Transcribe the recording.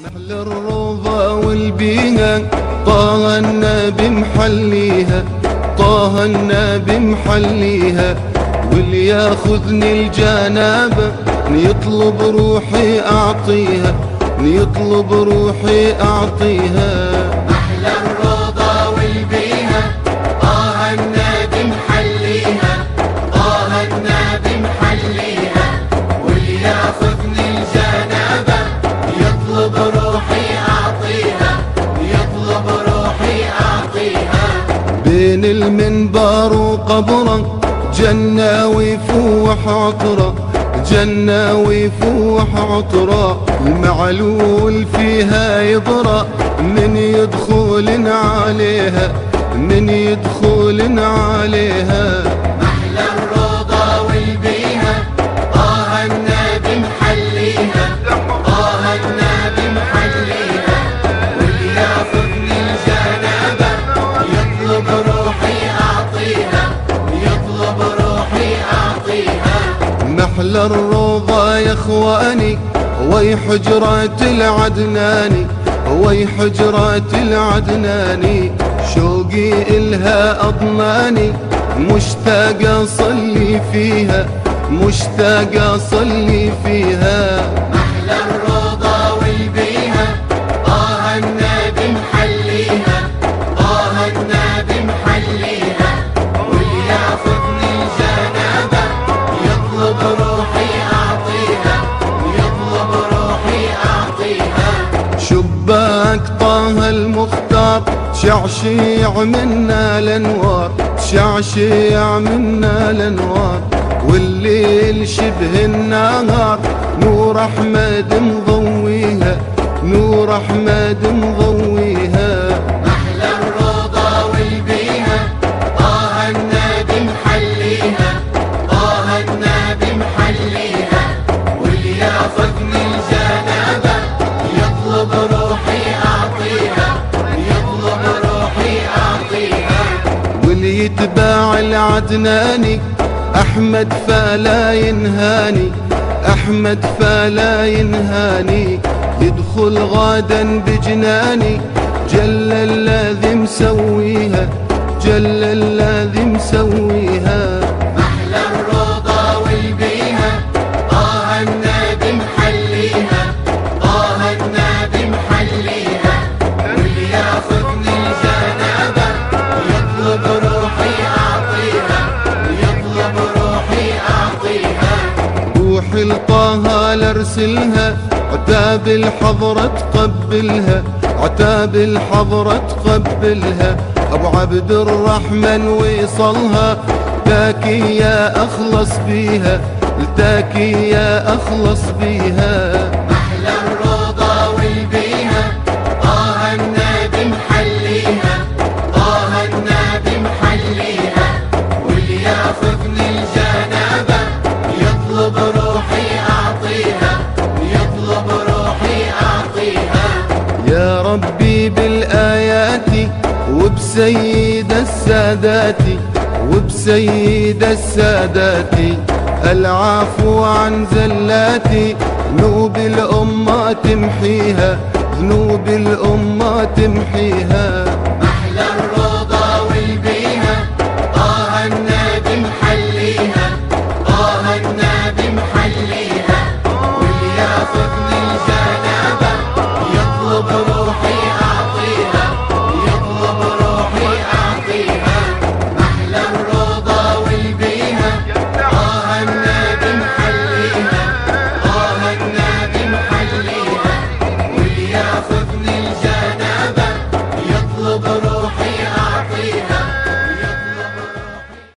محل الروضة والبيها. طه النبي محليها. طه النبي محليها. واللي ياخذني الجنابة. يطلب روحي أعطيها. يطلب روحي أعطيها. بين المنبر وقبره جنة ويفوح عطره جنة ويفوح عطره المعلول فيها يضرى من يدخل عليها من يدخل عليها. أحلى الروضة محلى الروضة يا إخواني وي حجرة العدناني وي حجرة العدناني شوقي إلها أضناني مشتاق أصلي فيها مشتاق أصلي فيها. شباك طه المختار. شعشيع منا الأنوار شعشيع منا الأنوار. والليل شبه النهار نور أحمد مضويها نور أحمد مضويها. يتباع العدناني أحمد فلا ينهاني. أحمد فلا ينهاني. يدخل غادا بجناني. جل الذي مسويها. جل الذي مسويها. لطاها لارسلها عتاب الحضرة تقبلها عتاب الحضرة تقبلها. أبو عبد الرحمن وصلها تاكي يا أخلص بيها التاكي يا أخلص بيها. وبسيد السادات وبسيد السادات العفو عن زلاتي ذنوب الأمة تمحيها ذنوب الأمة تمحيها. أحلى